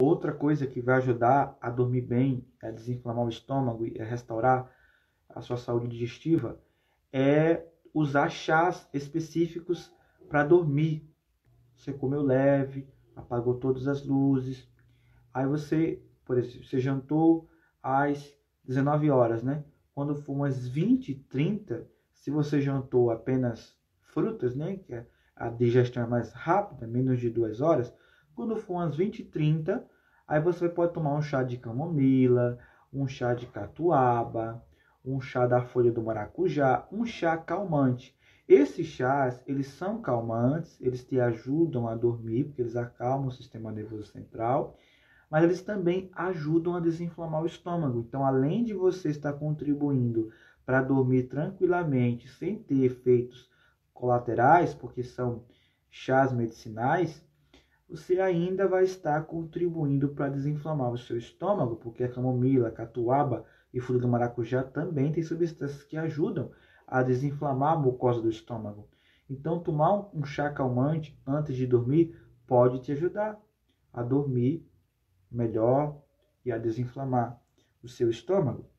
Outra coisa que vai ajudar a dormir bem, a desinflamar o estômago e a restaurar a sua saúde digestiva é usar chás específicos para dormir. Você comeu leve, apagou todas as luzes. Aí você, por exemplo, você jantou às 19 horas, né? Quando for umas 20, 30, se você jantou apenas frutas, né? Que é a digestão é mais rápida, menos de duas horas. Quando for umas 20, 30, aí você pode tomar um chá de camomila, um chá de catuaba, um chá da folha do maracujá, um chá calmante. Esses chás, eles são calmantes, eles te ajudam a dormir, porque eles acalmam o sistema nervoso central, mas eles também ajudam a desinflamar o estômago. Então, além de você estar contribuindo para dormir tranquilamente, sem ter efeitos colaterais, porque são chás medicinais, você ainda vai estar contribuindo para desinflamar o seu estômago, porque a camomila, a catuaba e folha do maracujá também tem substâncias que ajudam a desinflamar a mucosa do estômago. Então, tomar um chá calmante antes de dormir pode te ajudar a dormir melhor e a desinflamar o seu estômago.